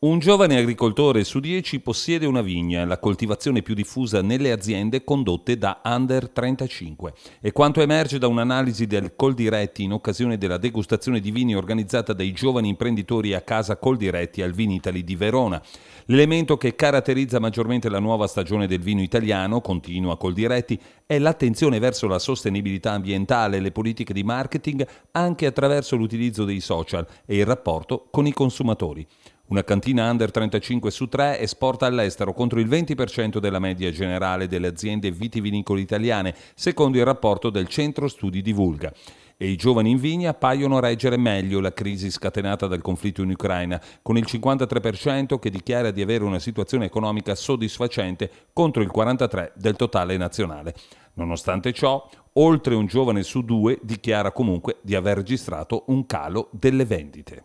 Un giovane agricoltore su dieci possiede una vigna, la coltivazione più diffusa nelle aziende condotte da Under 35. E quanto emerge da un'analisi del Coldiretti in occasione della degustazione di vini organizzata dai giovani imprenditori a casa Coldiretti al Vinitali di Verona. L'elemento che caratterizza maggiormente la nuova stagione del vino italiano, continua Coldiretti, è l'attenzione verso la sostenibilità ambientale e le politiche di marketing anche attraverso l'utilizzo dei social e il rapporto con i consumatori. Una cantina under 35 su 3 esporta all'estero contro il 20% della media generale delle aziende vitivinicole italiane, secondo il rapporto del Centro Studi Divulga. E i giovani in vigna paiono reggere meglio la crisi scatenata dal conflitto in Ucraina, con il 53% che dichiara di avere una situazione economica soddisfacente contro il 43% del totale nazionale. Nonostante ciò, oltre un giovane su due dichiara comunque di aver registrato un calo delle vendite.